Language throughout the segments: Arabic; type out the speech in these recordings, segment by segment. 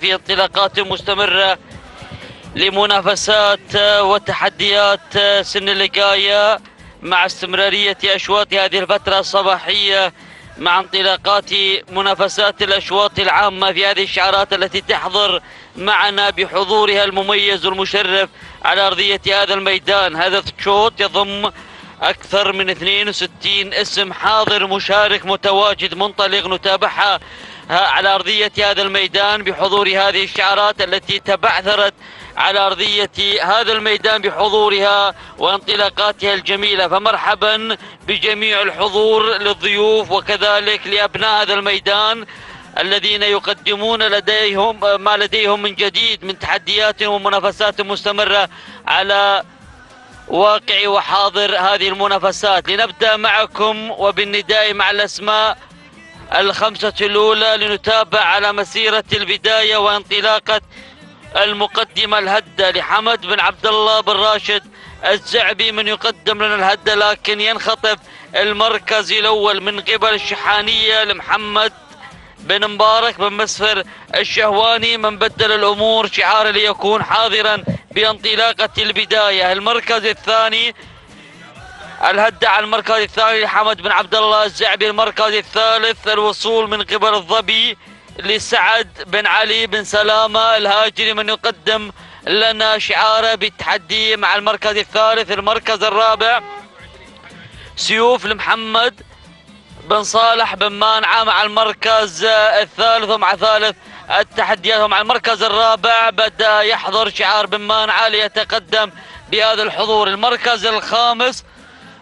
في انطلاقات مستمرة لمنافسات وتحديات سن اللقاية مع استمرارية أشواط هذه الفترة الصباحية مع انطلاقات منافسات الأشواط العامة في هذه الشعارات التي تحضر معنا بحضورها المميز والمشرف على أرضية هذا الميدان. هذا الشوط يضم أكثر من 62 اسم حاضر مشارك متواجد منطلق نتابعها على أرضية هذا الميدان بحضور هذه الشعارات التي تبعثرت على أرضية هذا الميدان بحضورها وانطلاقاتها الجميلة. فمرحبا بجميع الحضور للضيوف وكذلك لأبناء هذا الميدان الذين يقدمون لديهم ما لديهم من جديد من تحديات ومنافسات مستمرة على واقع وحاضر هذه المنافسات. لنبدأ معكم وبالنداء مع الأسماء الخمسة الأولى لنتابع على مسيرة البداية وانطلاقة المقدمة الهدة لحمد بن عبد الله بن راشد الزعبي من يقدم لنا الهدة لكن ينخطف المركز الأول من قبل الشحانية لمحمد بن مبارك بن مسفر الشهواني من بدل الأمور شعار ليكون حاضرا بانطلاقة البداية. المركز الثاني الهدة على المركز الثاني لحمد بن عبد الله الزعبي المركز الثالث الوصول من قبل الظبي لسعد بن علي بن سلامة الهاجري من يقدم لنا شعاره بالتحدي مع المركز الثالث المركز الرابع سيوف لمحمد بن صالح بن مانعة مع المركز الثالث ومع ثالث التحديات ومع المركز الرابع بدأ يحضر شعار بن مانعة ليتقدم بهذا الحضور. المركز الخامس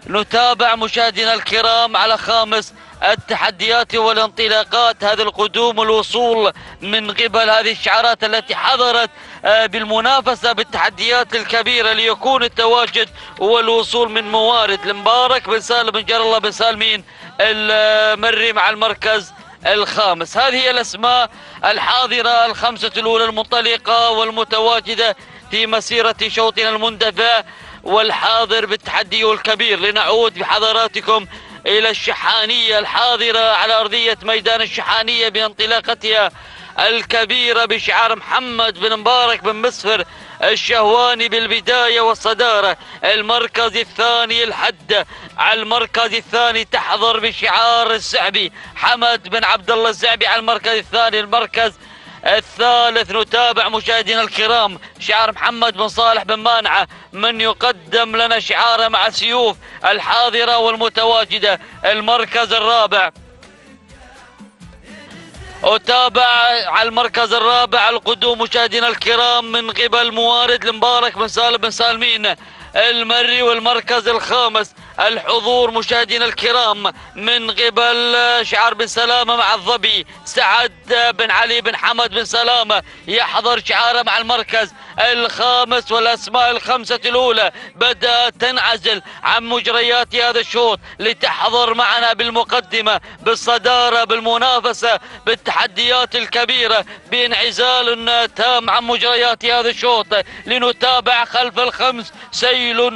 نتابع مشاهدينا الكرام على خامس التحديات والانطلاقات. هذا القدوم والوصول من قبل هذه الشعارات التي حضرت آه، بالمنافسة بالتحديات الكبيرة ليكون التواجد والوصول من موارد. المبارك بن سالم بن جر الله بن سالمين المري مع المركز الخامس. هذه هي الأسماء الحاضرة الخمسة الأولى المنطلقة والمتواجدة في مسيرة شوطنا المندفع. والحاضر بالتحدي الكبير لنعود بحضراتكم إلى الشحانية الحاضرة على أرضية ميدان الشحانية بانطلاقتها الكبيرة بشعار محمد بن مبارك بن مسفر الشهواني بالبداية والصدارة. المركز الثاني الحد. على المركز الثاني تحضر بشعار الزعبي حمد بن عبد الله الزعبي على المركز الثاني المركز الثالث نتابع مشاهدينا الكرام شعار محمد بن صالح بن مانعة من يقدم لنا شعاره مع سيوف الحاضرة والمتواجدة المركز الرابع. أتابع على المركز الرابع القدوم مشاهدينا الكرام من قبل موارد المبارك بن سالم بن سالمين المري والمركز الخامس الحضور مشاهدينا الكرام من قبل شعار بن سلامة مع الظبي سعد بن علي بن حمد بن سلامة يحضر شعاره مع المركز الخامس والأسماء الخمسة الأولى. بدأت تنعزل عن مجريات هذا الشوط لتحضر معنا بالمقدمة بالصدارة بالمنافسة بالتحديات الكبيرة بانعزال تام عن مجريات هذا الشوط. لنتابع خلف الخمس سيل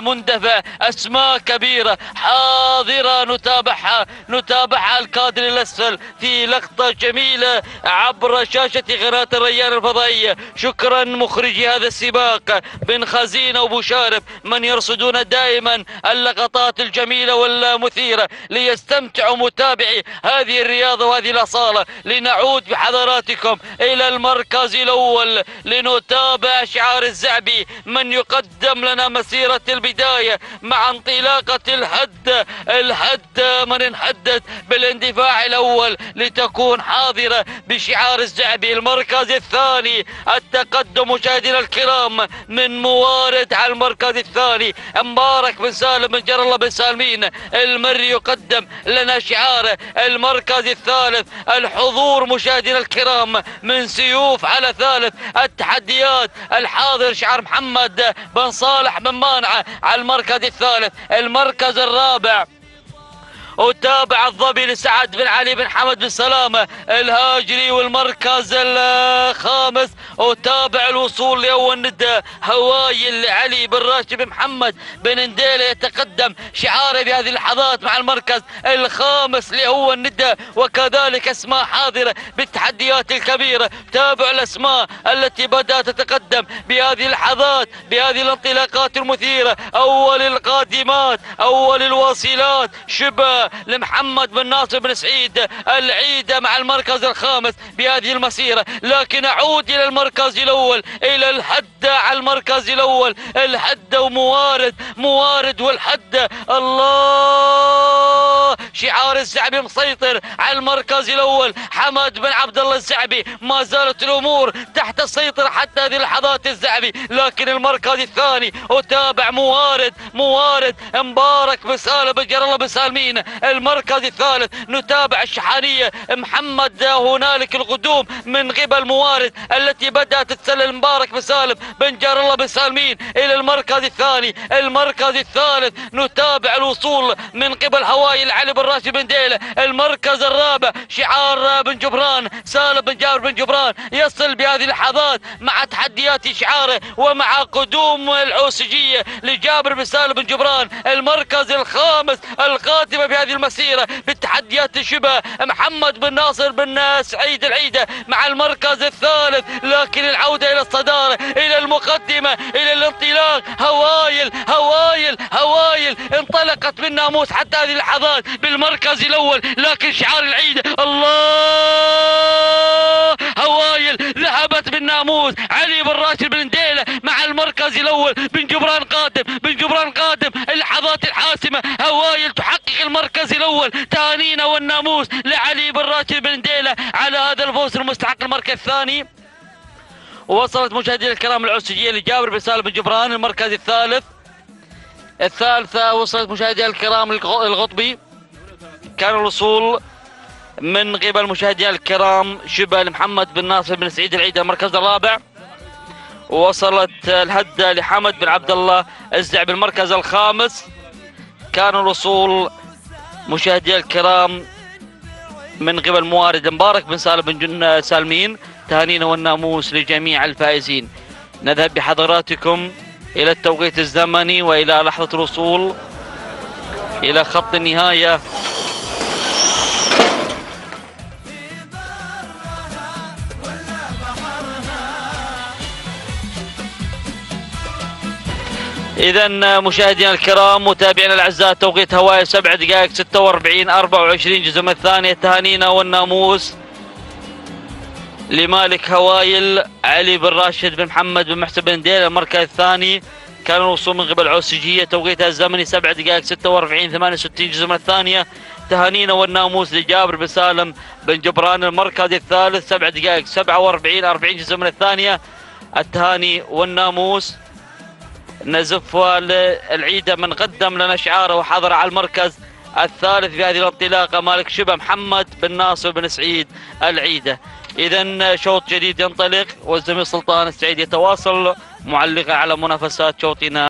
مندفع أسماء كبيرة حاضرة نتابعها نتابعها الكادر الأسفل في لقطة جميلة. عبر شاشة قناة الريان الفضائية. شكرا مخرجي هذا السباق بن خزينة وابو شارف من يرصدون دائما اللقطات الجميلة والمثيرة ليستمتعوا متابعي هذه الرياضة وهذه الأصالة. لنعود بحضراتكم إلى المركز الأول لنتابع شعار الزعبي. من يقدم لنا مسيرة البداية مع انطلاق طاقة الهد الهد من انحدت بالاندفاع الأول لتكون حاضرة. بشعار الزعبي المركز الثاني. التقدم مشاهدينا الكرام من موارد على المركز الثاني. مبارك بن سالم بن جر الله بن سالمين. المري يقدم لنا شعاره المركز الثالث. الحضور مشاهدينا الكرام من سيوف على ثالث. التحديات الحاضر شعار محمد بن صالح بن مانعه على المركز الثالث. المركز الرابع. وتابع الظبي لسعد بن علي بن حمد بن سلامة الهاجري والمركز الخامس. وتابع الوصول لأول ندى هوايل لعلي بن راشد بن محمد بن نديلة يتقدم شعاره في هذه اللحظات مع المركز الخامس لهو الندى وكذلك أسماء حاضرة بالتحديات الكبيرة. تابع الأسماء التي بدأت تتقدم بهذه اللحظات بهذه الانطلاقات المثيرة. أول القادمات أول الواصلات شبه لمحمد بن ناصر بن سعيد العيدة مع المركز الخامس بهذه المسيرة. لكن أعود إلى المركز الأول إلى الحد على المركز الأول. الحد وموارد موارد والحد. الله! شعار الزعبي مسيطر على المركز الأول. حمد بن عبد الله الزعبي ما زالت الأمور تحت السيطرة حتى هذه اللحظات الزعبي. لكن المركز الثاني وتابع موارد موارد. مبارك بن سالم بن جر الله بن سالمين المركز الثالث نتابع الشحانية. محمد هنالك القدوم من قبل موارد التي بدأت تسلل مبارك بن سالم بن جر الله بن سالمين إلى المركز الثاني. المركز الثالث نتابع الوصول من قبل هواي علي بن راشد بن ديلة. المركز الرابع شعار بن جبران سالم بن جابر بن جبران يصل بهذه اللحظات مع تحديات شعاره ومع قدوم العوسجية لجابر بن سالم بن جبران. المركز الخامس القادمه في هذه المسيرة بالتحديات الشبه. محمد بن ناصر بن سعيد العيده مع المركز الثالث. لكن العودة إلى الصدارة إلى المقدمة إلى الانطلاق. هوايل هوايل هوايل. انطلقت بالناموس حتى هذه اللحظات بالمركز الأول. لكن شعار العيد الله! هوايل ذهبت بالناموس. علي بن راشد بن ديلة مع المركز الأول. بن جبران قادم بن جبران قادم اللحظات الحاسمه هوايل تحقق الأول تهانينا والناموس لعلي بن راشد بن ديلة على هذا الفوز المستحق المركز الثاني. وصلت مشاهدينا الكرام العسجيه لجابر بن سالم بن جبران المركز الثالث. الثالثة وصلت مشاهدينا الكرام الغطبي. كان الوصول من قبل مشاهدينا الكرام شبه لمحمد بن ناصر بن سعيد العيد المركز الرابع. وصلت الهدة لحمد بن عبد الله الزعبي المركز الخامس. كان الوصول مشاهدينا الكرام من قبل موارد مبارك بن سالم بن جن سالمين تهانينا والناموس لجميع الفائزين. نذهب بحضراتكم إلى التوقيت الزمني وإلى لحظة الوصول إلى خط النهاية. إذا مشاهدينا الكرام متابعينا الأعزاء توقيت هواي سبع دقائق 46 24 جزء من الثانية تهانينا والناموس لمالك هوايل علي بن راشد بن محمد بن محسن بن ديل المركز الثاني. كان الوصول من قبل عوسجية توقيتها الزمني سبع دقائق 46 68 جزء من الثانية. تهانينا والناموس لجابر بن سالم بن جبران المركز الثالث سبع دقائق 47 40 جزء من الثانية. التهاني والناموس نزف العيدة من قدم لنا شعاره وحضر على المركز الثالث في هذه الانطلاقة مالك شبه محمد بن ناصر بن سعيد العيدة. إذا شوط جديد ينطلق والزميل سلطان السعيد يتواصل معلقا على منافسات شوطنا.